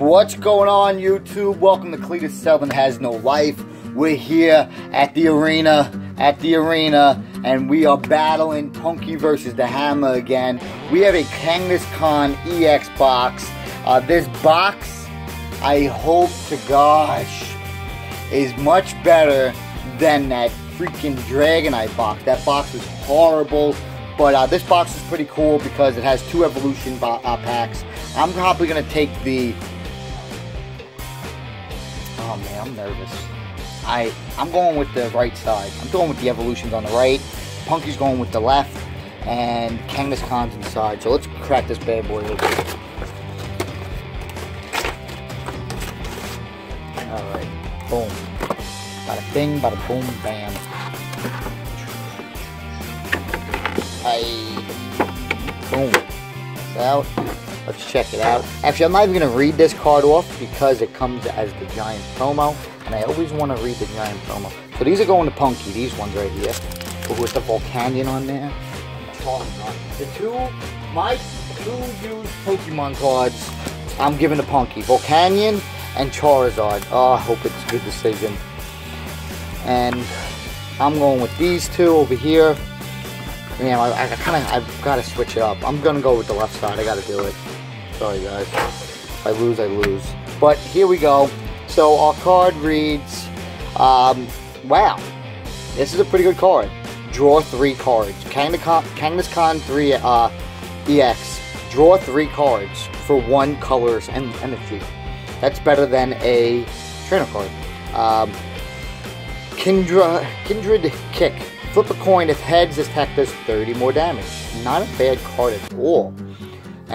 What's going on, YouTube? Welcome to Cletus Seven Has No Life. We're here at the arena, at the arena, and we are battling Punky versus the Hammer again. We have a Kangaskhan EX box. Uh, this box, I hope to gosh, is much better than that freaking Dragonite box. That box was horrible. But uh, this box is pretty cool because it has two evolution uh, packs. I'm probably going to take the... Oh man, I'm nervous. I, I'm going with the right side. I'm going with the evolutions on the right. Punky's going with the left. And Kangaskhan's inside. So let's crack this bad boy open. Alright. Boom. Bada bing, bada boom, bam. I boom. out. Let's check it out. Actually, I'm not even going to read this card off because it comes as the Giant promo, and I always want to read the Giant promo. So these are going to Punky, these ones right here. With the Volcanion on there. The two, my two used Pokemon cards, I'm giving to Punky. Volcanion and Charizard. Oh, I hope it's a good decision. And I'm going with these two over here. Man, I, I kind of, I've got to switch it up. I'm going to go with the left side. I got to do it. Sorry, guys. I lose, I lose. But here we go. So our card reads, um, wow, this is a pretty good card. Draw three cards. Kangaskhan 3 uh, EX. Draw three cards for one color's and energy. That's better than a trainer card. Um, Kindra, Kindred Kick. Flip a coin. If heads, this attack does 30 more damage. Not a bad card at all.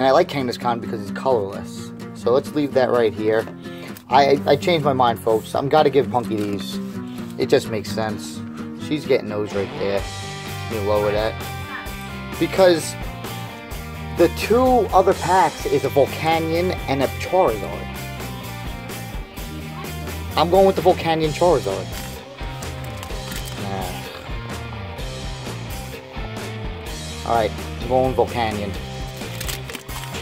And I like Kangaskhan because he's colorless. So let's leave that right here. I, I changed my mind, folks. I'm got to give Punky these. It just makes sense. She's getting those right there. Let me lower that. Because the two other packs is a Volcanion and a Charizard. I'm going with the Volcanion Charizard. Alright, going Volcanion.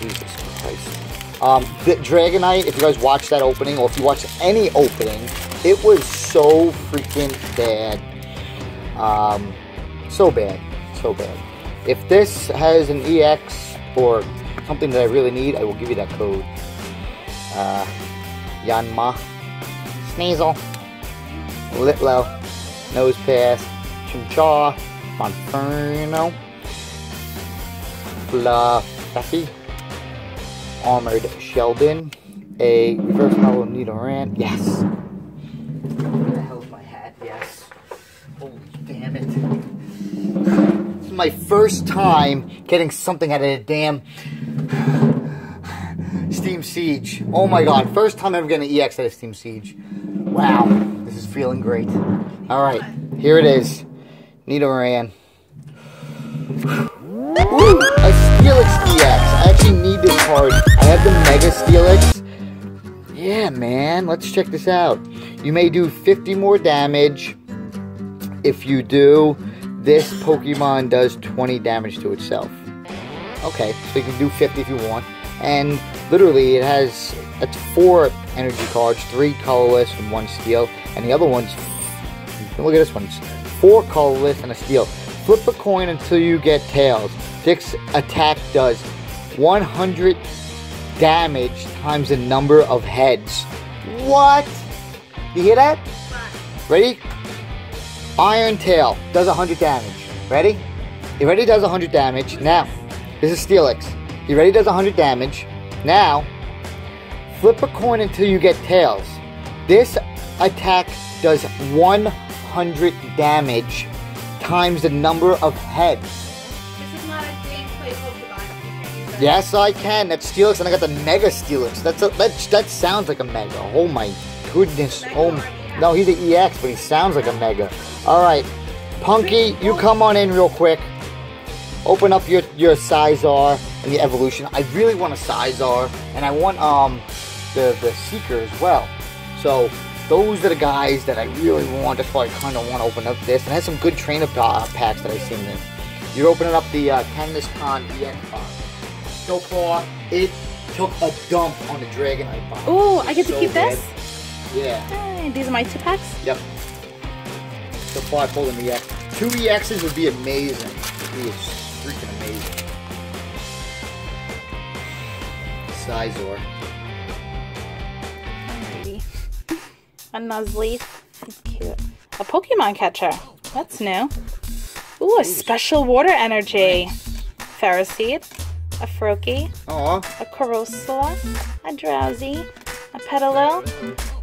Jesus Christ. Um, the Dragonite, if you guys watched that opening, or if you watched any opening, it was so freaking bad. Um, so bad. So bad. If this has an EX or something that I really need, I will give you that code. Uh, Yanma, Sneasel, Litleo, Nosepass, Chimchar, Monferno, Fluffy, Armored Sheldon, a Reverse Holo Needle Nidoran. Yes. Where the hell's my hat? Yes. Holy damn it. This is my first time getting something out of a damn Steam Siege. Oh my god. First time ever getting an EX out of Steam Siege. Wow. This is feeling great. Alright. Here it is. Nidoran. Ooh, a Steelix this card. I have the Mega Steelix. Yeah, man. Let's check this out. You may do 50 more damage. If you do, this Pokemon does 20 damage to itself. Okay, so you can do 50 if you want. And literally, it has it's four energy cards, three colorless and one steel. And the other one's, look at this one, it's four colorless and a steel. Flip a coin until you get tails. This attack does 100 damage times the number of heads. What? You hear that? Ready? Iron Tail does 100 damage. Ready? You ready does 100 damage. Now, this is Steelix. You ready does 100 damage. Now, flip a coin until you get tails. This attack does 100 damage times the number of heads. Yes, I can. That's Steelix, and I got the Mega Steelix. That's a, that, that sounds like a Mega. Oh my goodness. Oh, no, he's an EX, but he sounds like a Mega. All right, Punky, you come on in real quick. Open up your your Scizor and the evolution. I really want a Scizor, and I want um the the Seeker as well. So those are the guys that I really want. That's why I kind of want to open up this. And it has some good trainer uh, packs that I've seen there. You're opening up the uh, Kangaskhan EX box. So far, it took a dump on the Dragonite box. Ooh, It's I get to so keep this. Yeah. These are my two packs. Yep. So far, I pulled an EX. Two EXs would be amazing. He is freaking amazing. Scizor. Alrighty. A Nuzleaf. He's cute. A Pokemon catcher. That's new. Ooh, a special water energy. Ferroseed. A Froakie. Aw. A Corsola. A Drowzee. A Petilil.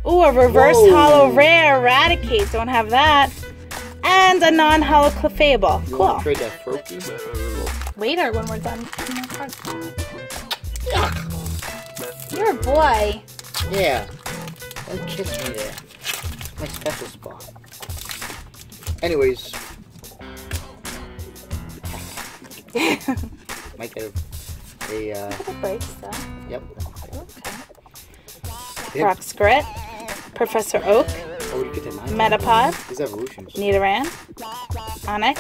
Ooh, a reverse Whoa. holo rare. Eradicate. Don't have that. And a non holo Clefable. You Cool. to trade that Froakie? Later when we're done. You're a boy. Yeah. Don't kiss me there. My special spot. Anyways. Might get a, a uh, break stuff. yep. Okay. Yep. Brock's Professor Oak, Oh, you get the nine. Metapod. Nidoran, Onix,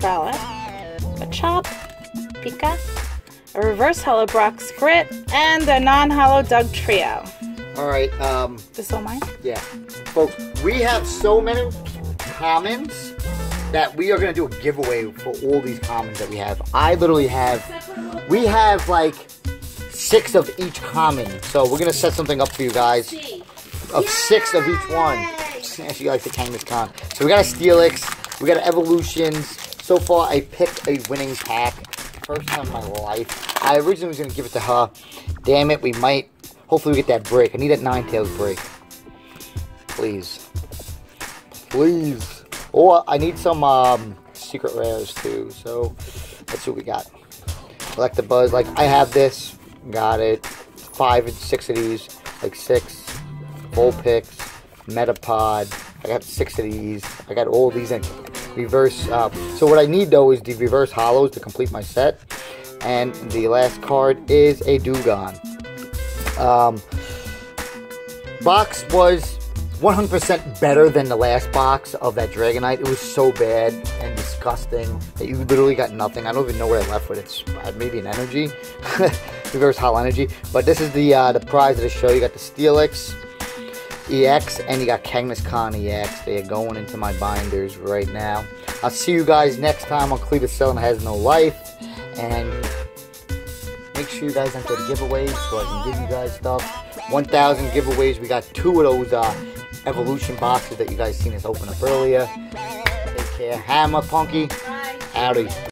Growlithe, Machop, Pika, a reverse holo Brock's Grit, and a non-holo Doug Trio. Alright, um, This all mine? yeah. Folks, we have so many commons that we are going to do a giveaway for all these commons that we have. I literally have, we have like six of each common. So we're going to set something up for you guys of six of each one. She likes to Kangaskhan. Con. So we got a Steelix, we got an Evolutions. So far, I picked a winning pack. First time in my life. I originally was going to give it to her. Damn it, we might. Hopefully, we get that break. I need that Ninetales break. Please. Please. Or I need some um, secret rares too. So let's see what we got. Collect the buzz. Like I have this. Got it. Five and six of these. Like six. Full. Metapod. I got six of these. I got all these in reverse. Uh, so what I need though is the reverse holos to complete my set. And the last card is a Dewgong. Um, box was 100% better than the last box of that Dragonite. It was so bad and disgusting that you literally got nothing. I don't even know what I left with. It's maybe an energy, reverse holo energy. But this is the uh, the prize of the show. You got the Steelix EX and you got Kangaskhan EX. They are going into my binders right now. I'll see you guys next time on Selling Has No Life. And make sure you guys enter the giveaways so I can give you guys stuff. 1,000 giveaways. We got two of those uh, evolution boxes that you guys seen us open up earlier. Take care. Hammer, Punky. Bye. Howdy.